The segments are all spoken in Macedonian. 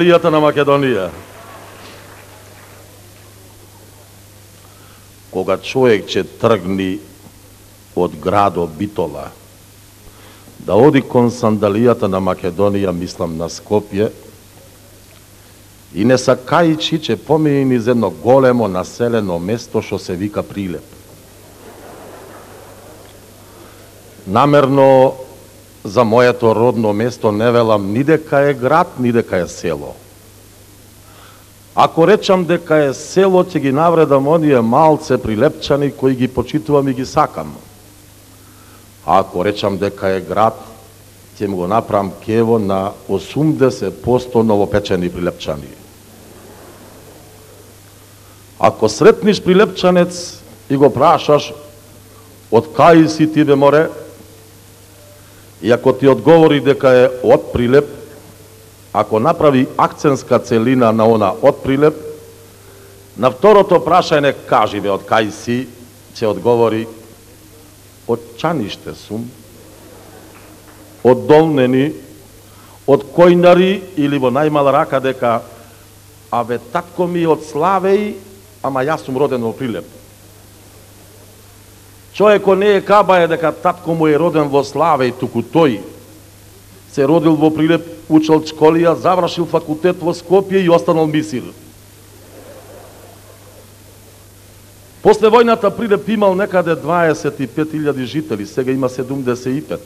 Алијата на Македонија. Кога човек ќе тргни од градо Битола, да оди кон сандалијата на Македонија, мислам на Скопје, и не са ќе че помини низ едно големо населено место што се вика Прилеп. Намерно за моето родно место не велам ни дека е град, ни дека е село. Ако речам дека е село, ќе ги навредам оние малце прилепчани кои ги почитувам и ги сакам. А ако речам дека е град, ќе му го направам кево на 80% новопечени прилепчани. Ако сретниш прилепчанец и го прашаш од кај си ти бе море, и ако ти одговори дека е од Прилеп, ако направи акценска целина на она од Прилеп, на второто прашање кажи ве од кај си, ќе одговори од Чаниште сум, од Долнени, од Којнари или во најмала рака дека а ве татко ми од Славеј ама јас сум роден во Прилеп. Човеко не е кабај дека татко му е роден во Славе и туку тој се родил во Прилеп, учел школија, завршил факултет во Скопје и останал мисир. После војната Прилеп имал некаде 25.000 жители, сега има 75.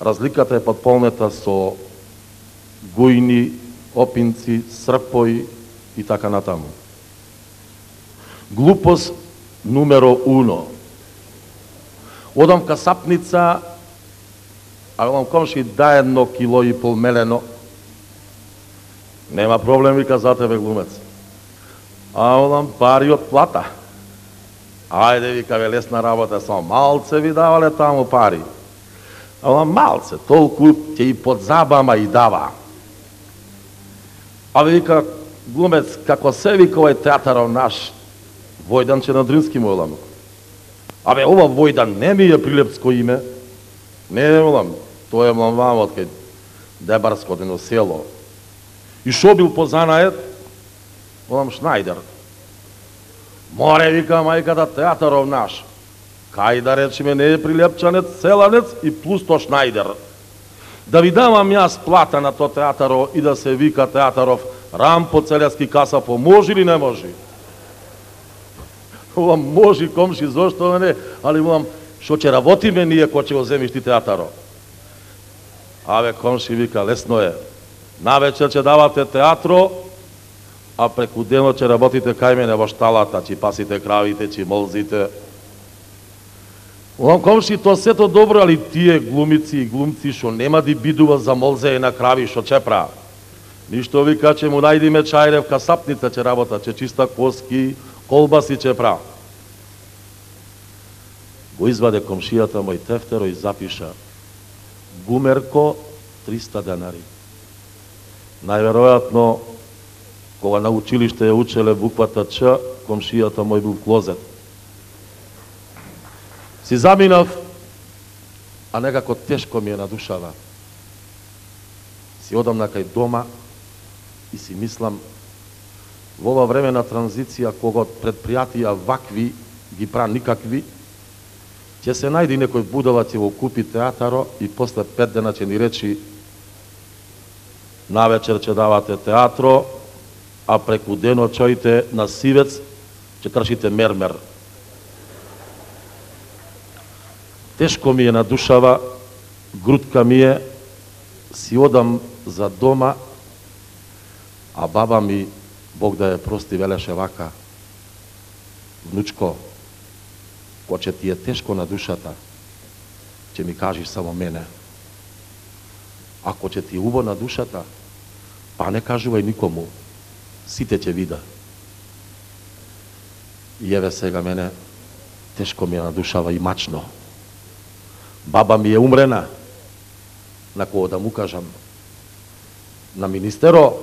Разликата е подполнета со гујни, опинци, српои и така натаму. Глупост нумеро uno. Одам ка сапница, а одам комши да едно кило и пол мелено. Нема проблем, вика за тебе глумец. А одам пари од плата. Ајде, вика, ве лесна работа, само малце ви давале таму пари. А одам малце, толку ќе и под забама и дава. А вика, глумец, како се вика овој театаров наш, Војдан че на Дрински мој. Абе, ова Војдан не ми е прилепско име. Не е. Тоа е млам од кај Дебарско едно село. И шо бил позанает? Волам Шнајдер. Море, вика мајката, театаров наш. Кај да речеме не е прилепчанец, селанец и плюс то Шнајдер. Да ви давам јас плата на то театаро и да се вика театаров Рампо Целески каса, може или не може? Ова може комши, зошто да не, али мулам, што ќе работиме ние кој ќе го земиш ти театаро? Аве, комши вика, лесно е. Навечер ќе давате театро, а преку денот ќе работите кај мене во шталата, ќе пасите кравите, ќе молзите. Улам комши, тоа сето добро, али тие глумици и глумци што нема да бидува за молзење на крави што чепра. Ништо вика че му најдиме чајрев касапница ќе работа, че чиста коски, колбаси чепра. Го изваде комшијата мој тефтеро и запиша Гумерко 300 денари. Најверојатно, кога на училиште ја учеле буквата Ч, комшијата мој бил клозет. Си заминав, а некако тешко ми е на душава. Си одам на кај дома и си мислам, во ова време на транзиција, кога предпријатија вакви ги пра никакви, ќе се најди некој будала ќе го купи театаро и после пет дена ќе ни речи навечер ќе давате театро, а преку дено чоите на Сивец ќе тршите мермер. Тешко ми е на душава, грудка ми е, си одам за дома, а баба ми, Бог да ја прости, велеше вака, внучко, која ќе ти е тешко на душата, ќе ми кажеш само мене. Ако ќе ти е убо на душата, па не кажувај никому, сите ќе вида. И еве сега мене, тешко ми е на душава и мачно. Баба ми е умрена, на кого да му кажам, на министеро.